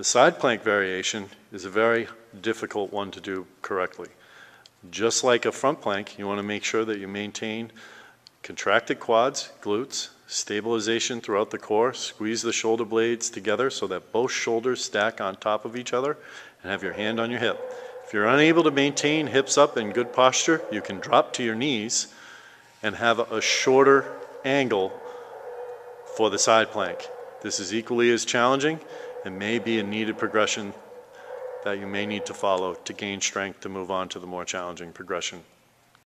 The side plank variation is a very difficult one to do correctly. Just like a front plank, you want to make sure that you maintain contracted quads, glutes, stabilization throughout the core, squeeze the shoulder blades together so that both shoulders stack on top of each other, and have your hand on your hip. If you're unable to maintain hips up in good posture, you can drop to your knees and have a shorter angle for the side plank. This is equally as challenging and may be a needed progression that you may need to follow to gain strength to move on to the more challenging progression.